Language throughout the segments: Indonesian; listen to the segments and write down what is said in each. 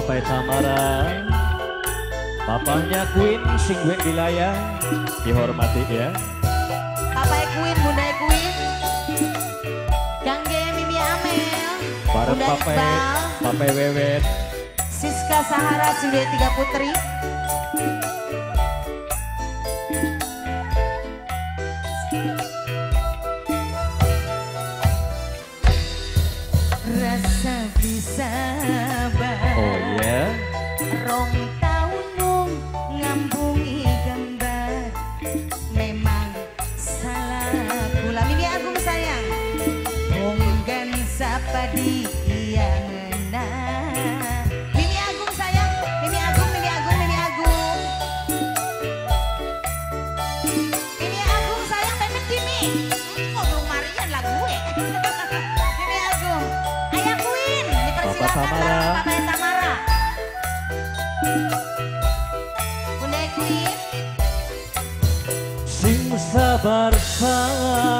Papa Tamara Papahnya Queen sing wilayah dihormati ya. Papa Queen, Bunda Queen. Gangge Mimi Amel. Bareng Bunda Papa Iqbal. Papa Wewet Siska Sahara Sudah Tiga Putri sapa di yang Mimi Agung sayang. Mimi Agung, Mimi Agung, Mimi Agung. Mimi Agung sayang Memet Oh belum Marian lah gue. Mimi Agung Ayah Queen. Dipersilakan Tamara. bareng Papa Tamara Bunda Queen. Sing sabar sayang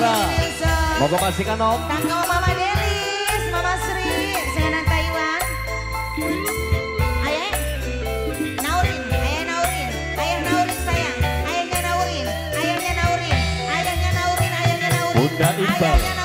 Wilson. Mau kasihkan om. Tangga Mama Delis Mama Sri Senganan Taiwan Ayah Naurin Ayah Naurin Ayah Naurin sayang. Ayahnya Naurin Ayahnya Naurin Ayahnya Naurin Ayahnya Naurin. Bunda Iqbal. Ayahnya Naurin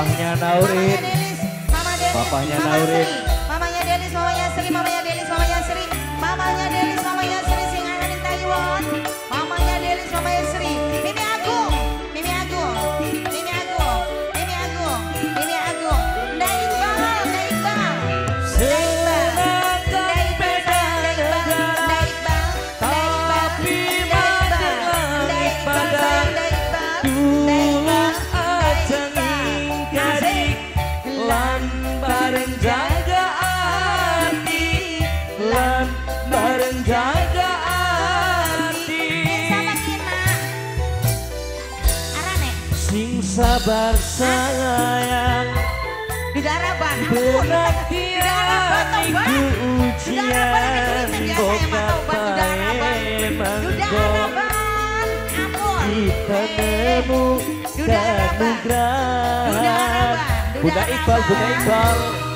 Papahnya Naurin. Mamanya Delis Mama Delis Papahnya Mama Naurin. Mamanya Delis Mamanya Sri Mamanya Delis Mamanya Sri Mamanya Delis Sabar sayang. Di daerah Bandung. Berat dia minggu ujian. Boka emang Kita nemu dan menggerak Bunda Iqbal, Bunda Iqbal.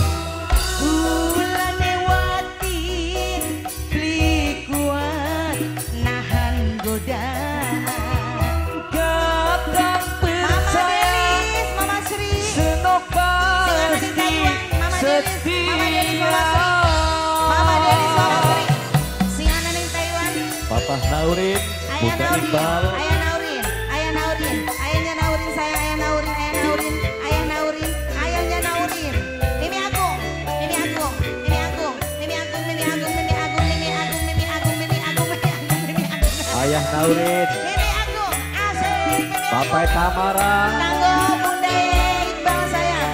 Naurin, Ayah Naurin, Iqbal Ayah Naurin, Ayah Naurin, Ayahnya Naurin saya, Ayah Naurin, Ayah Naurin, Ayah Naurin, Ayahnya Naurin. Mimi Agung, Mimi Agung, Mimi Agung, Mimi Agung, Mimi Agung, Mimi Agung, Mimi Agung, Mimi Agung, Mimi Agung, Mimi Agung, Mimi Agung. Ayah Naurin Mimi Agung, asik, Papa. Tamara Tanggo Bunda Iqbal sayang.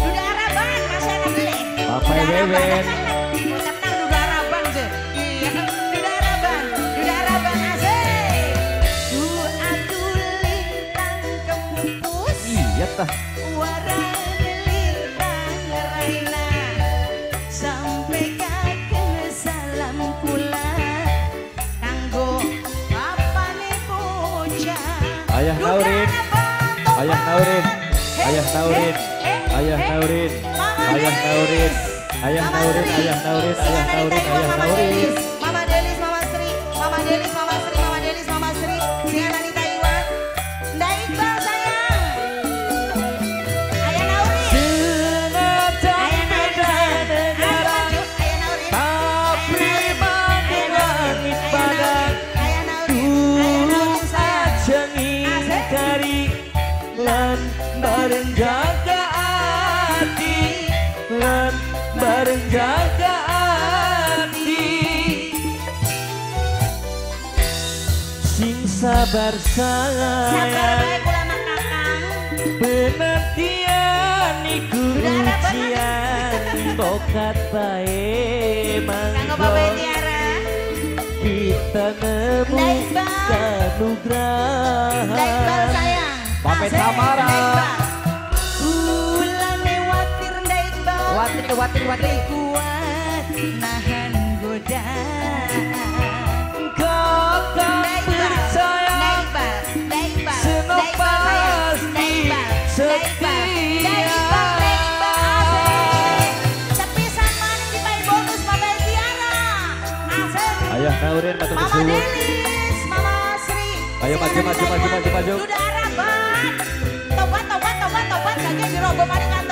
Duda Araban, masih ada beli. Papa Duda Araban. Wewen. Bocah. Ayah Naurin. Araban, Ayah Naurin Eh, Ayah Naurin eh, Ayah. Naurin Mama Ayah. Naurin Ayah Naurin Sri. Ayah Naurin Singa Ayah Naurin Taiwan, Ayah Naurin bareng jaga hati Lan bareng jaga hati. Sing sabar sayang Penantian iku ujian. Tokat bae manggo Kita nemu kanugrahan Pamit tamara. Wati-wati kuat nahan godaan Kau tak percaya Semua pasti setia. Ayah Naurin batu Mama Delis, Mama Sri. Ayo maju maju maju maju maju Sudah harapan. Tobat tobat tobat tobat Gagnya diroboh palingan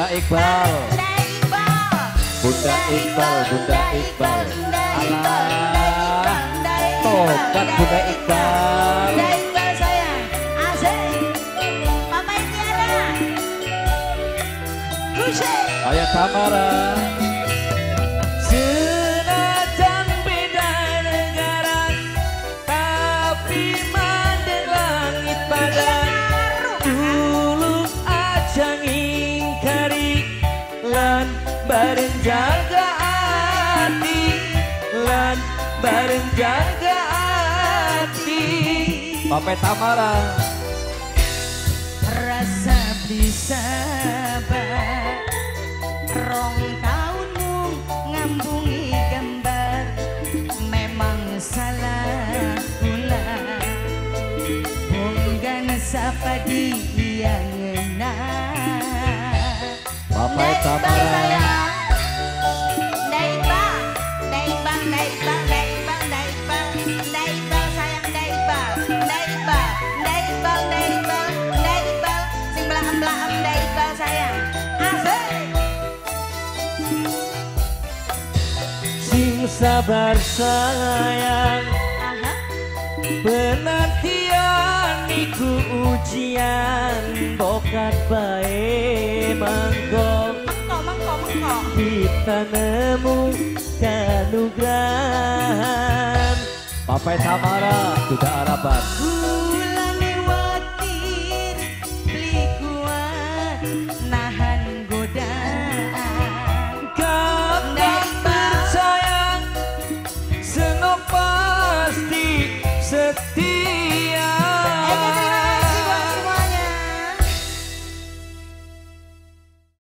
Bunda Iqbal. Nda Iqbal. Bunda Iqbal Bunda Iqbal. Alah. Tobat Bunda Iqbal. Nda Iqbal sayang Asik Mama Tiara Kushe ayah Tamara bareng jaga hati. Pape Tamara Rasa bisa Rong tahunmu ngambungi gambar. Memang salah kula Bonggan sapa dia ngena Pape Tamara sabar sayang. Penantian iku ujian Bokat bae mangko. Kita nemu kanugrahan Papai Tamara sudah harapan